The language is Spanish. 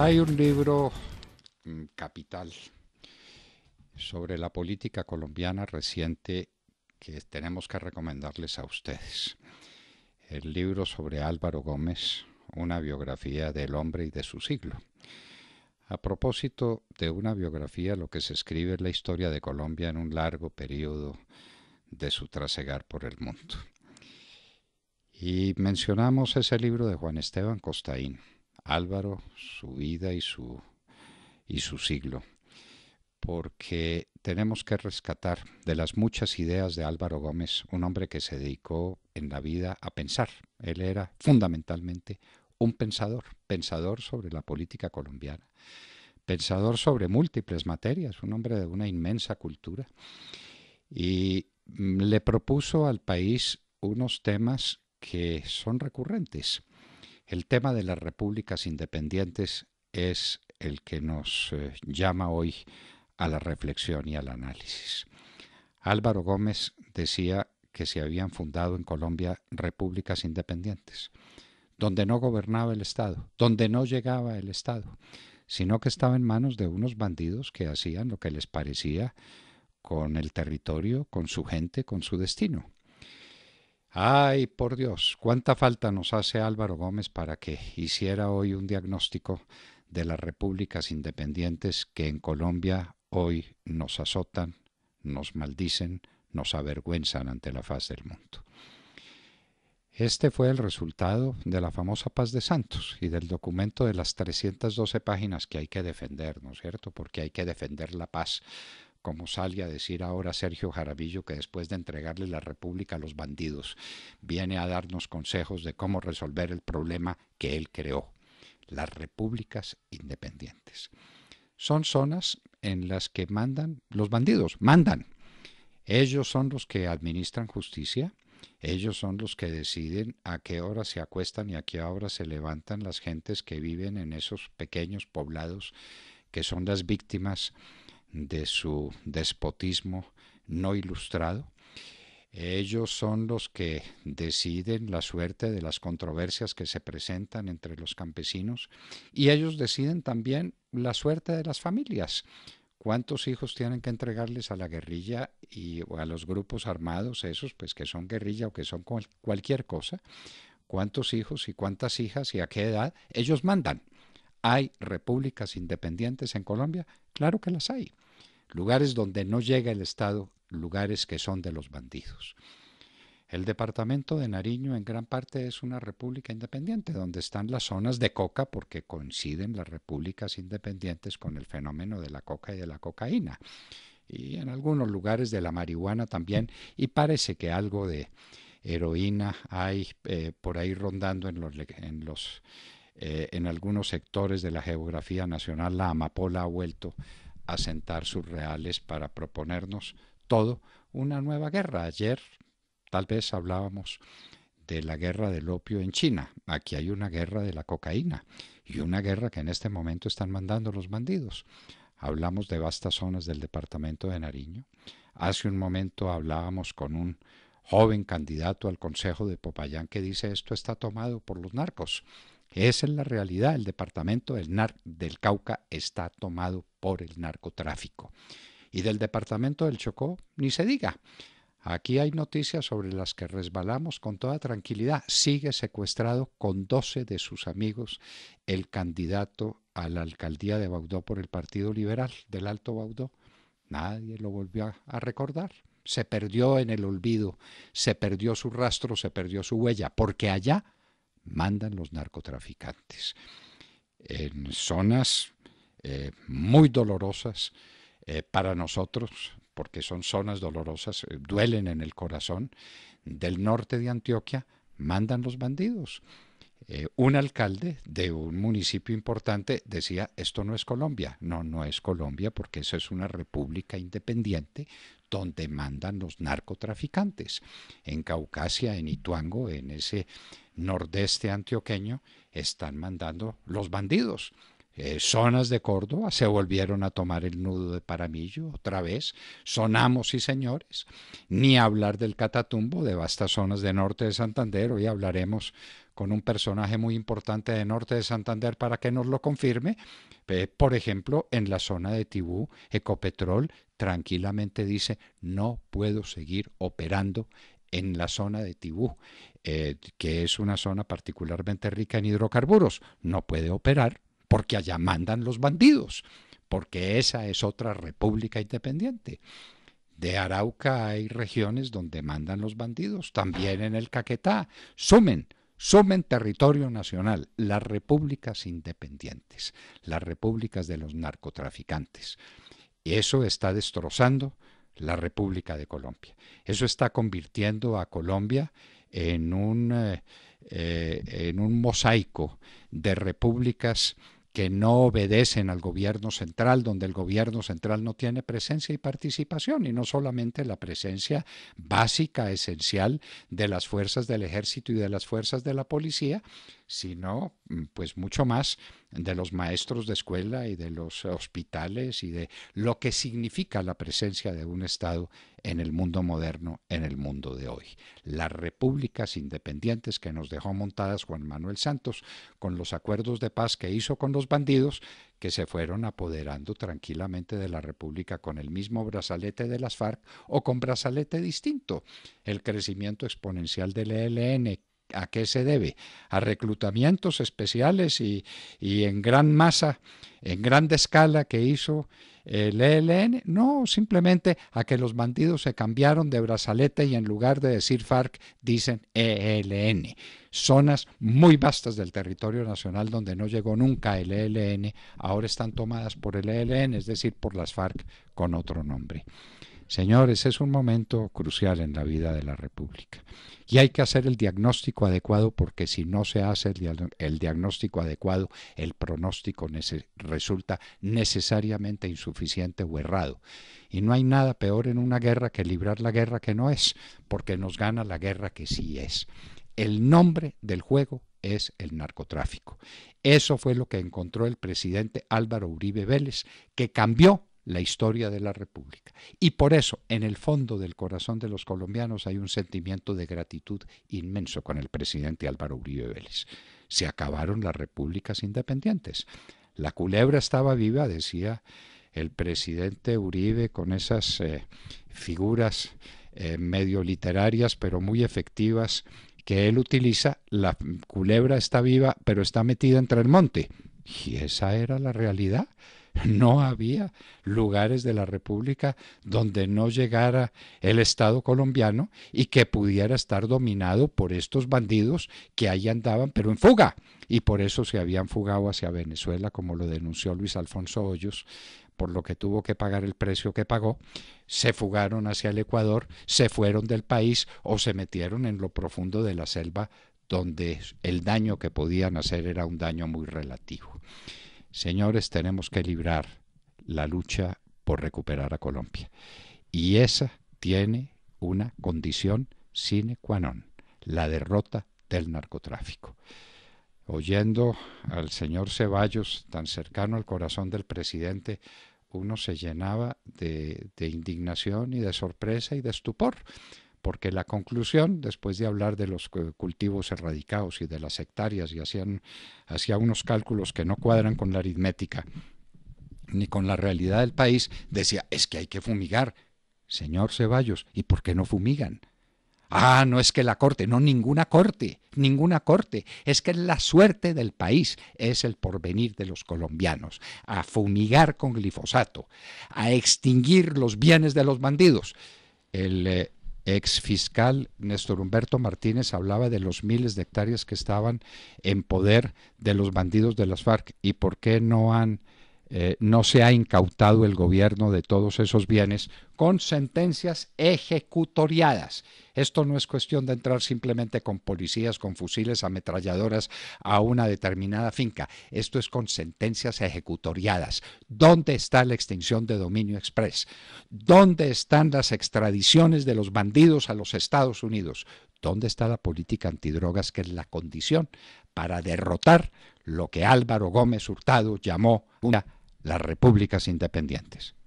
Hay un libro mm, capital sobre la política colombiana reciente que tenemos que recomendarles a ustedes. El libro sobre Álvaro Gómez, una biografía del hombre y de su siglo. A propósito de una biografía, lo que se escribe es la historia de Colombia en un largo periodo de su trasegar por el mundo. Y mencionamos ese libro de Juan Esteban Costaín Álvaro, su vida y su, y su siglo, porque tenemos que rescatar de las muchas ideas de Álvaro Gómez, un hombre que se dedicó en la vida a pensar. Él era fundamentalmente un pensador, pensador sobre la política colombiana, pensador sobre múltiples materias, un hombre de una inmensa cultura. Y le propuso al país unos temas que son recurrentes. El tema de las repúblicas independientes es el que nos eh, llama hoy a la reflexión y al análisis. Álvaro Gómez decía que se habían fundado en Colombia repúblicas independientes, donde no gobernaba el Estado, donde no llegaba el Estado, sino que estaba en manos de unos bandidos que hacían lo que les parecía con el territorio, con su gente, con su destino. Ay, por Dios, cuánta falta nos hace Álvaro Gómez para que hiciera hoy un diagnóstico de las repúblicas independientes que en Colombia hoy nos azotan, nos maldicen, nos avergüenzan ante la faz del mundo. Este fue el resultado de la famosa paz de Santos y del documento de las 312 páginas que hay que defender, ¿no es cierto? Porque hay que defender la paz, como sale a decir ahora Sergio Jarabillo, que después de entregarle la República a los bandidos, viene a darnos consejos de cómo resolver el problema que él creó, las repúblicas independientes. Son zonas en las que mandan los bandidos, mandan. Ellos son los que administran justicia, ellos son los que deciden a qué hora se acuestan y a qué hora se levantan las gentes que viven en esos pequeños poblados que son las víctimas de su despotismo no ilustrado. Ellos son los que deciden la suerte de las controversias que se presentan entre los campesinos y ellos deciden también la suerte de las familias. ¿Cuántos hijos tienen que entregarles a la guerrilla y a los grupos armados, esos pues que son guerrilla o que son cualquier cosa? ¿Cuántos hijos y cuántas hijas y a qué edad? Ellos mandan. ¿Hay repúblicas independientes en Colombia? Claro que las hay. Lugares donde no llega el Estado, lugares que son de los bandidos. El departamento de Nariño en gran parte es una república independiente, donde están las zonas de coca, porque coinciden las repúblicas independientes con el fenómeno de la coca y de la cocaína. Y en algunos lugares de la marihuana también, y parece que algo de heroína hay eh, por ahí rondando en los, en los eh, en algunos sectores de la geografía nacional la amapola ha vuelto a sentar sus reales para proponernos todo una nueva guerra. Ayer tal vez hablábamos de la guerra del opio en China. Aquí hay una guerra de la cocaína y una guerra que en este momento están mandando los bandidos. Hablamos de vastas zonas del departamento de Nariño. Hace un momento hablábamos con un joven candidato al Consejo de Popayán que dice esto está tomado por los narcos. Esa es la realidad. El departamento del, del Cauca está tomado por el narcotráfico. Y del departamento del Chocó, ni se diga. Aquí hay noticias sobre las que resbalamos con toda tranquilidad. Sigue secuestrado con 12 de sus amigos el candidato a la alcaldía de Baudó por el Partido Liberal del Alto Baudó. Nadie lo volvió a recordar. Se perdió en el olvido, se perdió su rastro, se perdió su huella, porque allá mandan los narcotraficantes. En zonas eh, muy dolorosas eh, para nosotros, porque son zonas dolorosas, eh, duelen en el corazón, del norte de Antioquia, mandan los bandidos. un alcalde de un municipio importante decía, esto no es Colombia. No, no es Colombia porque eso es una república independiente donde mandan los narcotraficantes. En Caucasia, en Ituango, en ese nordeste antioqueño, están mandando los bandidos. eh, zonas de Córdoba se volvieron a tomar el nudo de Paramillo otra vez. Sonamos y señores. Ni hablar del Catatumbo, de vastas zonas de norte de Santander. Hoy hablaremos con un personaje muy importante de norte de Santander para que nos lo confirme. por ejemplo, en la zona de Tibú, Ecopetrol tranquilamente dice no puedo seguir operando en la zona de Tibú, eh, que es una zona particularmente rica en hidrocarburos. No puede operar porque allá mandan los bandidos, porque esa es otra república independiente. De Arauca hay regiones donde mandan los bandidos, también en el Caquetá. Sumen, sumen territorio nacional, las repúblicas independientes, las repúblicas de los narcotraficantes. Y eso está destrozando la República de Colombia. Eso está convirtiendo a Colombia en un, eh, eh, en un mosaico de repúblicas que no obedecen al gobierno central, donde el gobierno central no tiene presencia y participación, y no solamente la presencia básica, esencial de las fuerzas del ejército y de las fuerzas de la policía, sino mm, pues mucho más de los maestros de escuela y de los hospitales y de lo que significa la presencia de un Estado en el mundo moderno, en el mundo de hoy. Las repúblicas independientes que nos dejó montadas Juan Manuel Santos con los acuerdos de paz que hizo con los bandidos que se fueron apoderando tranquilamente de la República con el mismo brazalete de las FARC o con brazalete distinto. El crecimiento exponencial del ELN ¿A qué se debe? A reclutamientos especiales y, en gran masa, en grande escala que hizo el ELN. No, simplemente a que los bandidos se cambiaron de brazalete y en lugar de decir FARC dicen ELN. Zonas muy vastas del territorio nacional donde no llegó nunca el ELN, ahora están tomadas por el ELN, es decir, por las FARC con otro nombre. Señores, es un momento crucial en la vida de la República. Y hay que hacer el diagnóstico adecuado porque si no se hace el, diagnóstico adecuado, el pronóstico resulta necesariamente insuficiente o errado. Y no hay nada peor en una guerra que librar la guerra que no es, porque nos gana la guerra que sí es. El nombre del juego es el narcotráfico. Eso fue lo que encontró el presidente Álvaro Uribe Vélez, que cambió la historia de la República. Y por eso, en el fondo del corazón de los colombianos hay un sentimiento de gratitud inmenso con el presidente Álvaro Uribe Vélez. Se acabaron las repúblicas independientes. La culebra estaba viva, decía el presidente Uribe, con esas eh, figuras eh, medio literarias, pero muy efectivas que él utiliza. La culebra está viva, pero está metida entre el monte. Y esa era la realidad no había lugares de la República donde no llegara el Estado colombiano y que pudiera estar dominado por estos bandidos que ahí andaban, pero en fuga. Y por eso se habían fugado hacia Venezuela, como lo denunció Luis Alfonso Hoyos, por lo que tuvo que pagar el precio que pagó, se fugaron hacia el Ecuador, se fueron del país o se metieron en lo profundo de la selva donde el daño que podían hacer era un daño muy relativo. Señores, tenemos que librar la lucha por recuperar a Colombia. Y esa tiene una condición sine qua non, la derrota del narcotráfico. Oyendo al señor Ceballos, tan cercano al corazón del presidente, uno se llenaba de, de indignación y de sorpresa y de estupor porque la conclusión, después de hablar de los cultivos erradicados y de las hectáreas, y hacían, hacía unos cálculos que no cuadran con la aritmética ni con la realidad del país, decía, es que hay que fumigar. Señor Ceballos, ¿y por qué no fumigan? Ah, no es que la corte, no ninguna corte, ninguna corte. Es que la suerte del país es el porvenir de los colombianos. A fumigar con glifosato, a extinguir los bienes de los bandidos. El, eh, ex fiscal Néstor Humberto Martínez hablaba de los miles de hectáreas que estaban en poder de los bandidos de las FARC y por qué no han eh, no se ha incautado el gobierno de todos esos bienes con sentencias ejecutoriadas. Esto no es cuestión de entrar simplemente con policías, con fusiles, ametralladoras a una determinada finca. Esto es con sentencias ejecutoriadas. ¿Dónde está la extinción de dominio express? ¿Dónde están las extradiciones de los bandidos a los Estados Unidos? ¿Dónde está la política antidrogas que es la condición para derrotar lo que Álvaro Gómez Hurtado llamó una las repúblicas independientes?